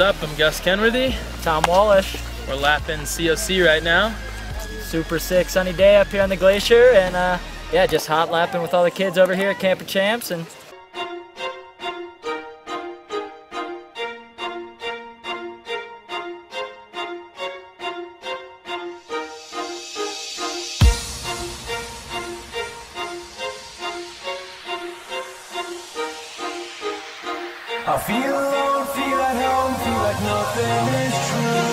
up? I'm Gus Kenworthy. Tom Wallisch. We're lapping COC right now. Super sick sunny day up here on the glacier and uh, yeah, just hot lapping with all the kids over here at Camp of Champs and I feel alone, feel at home, feel like nothing is true